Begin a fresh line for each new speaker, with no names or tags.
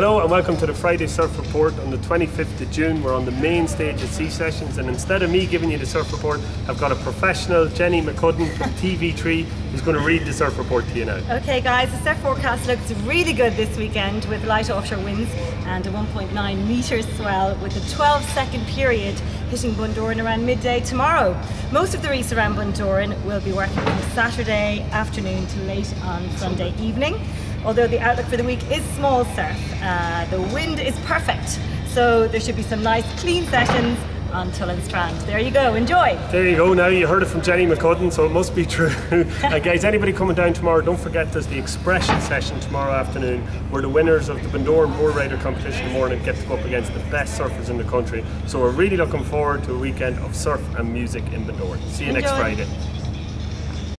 Hello and welcome to the Friday Surf Report on the 25th of June. We're on the main stage at Sea Sessions and instead of me giving you the surf report, I've got a professional, Jenny McCudden from TV3, who's going to read the surf report to you now.
Okay guys, the surf forecast looks really good this weekend with light offshore winds and a 1.9 metre swell with a 12 second period hitting Bundoran around midday tomorrow. Most of the reefs around Bundoran will be working from Saturday afternoon to late on Sunday evening although the outlook for the week is small surf. Uh, the wind is perfect, so there should be some nice clean sessions on Tullan Strand. There you go, enjoy.
There you go, now you heard it from Jenny McCudden, so it must be true. uh, guys, anybody coming down tomorrow, don't forget there's the expression session tomorrow afternoon where the winners of the Bundoran Bull Rider competition in the morning get to go up against the best surfers in the country. So we're really looking forward to a weekend of surf and music in Bundoran. See you
enjoy.
next Friday.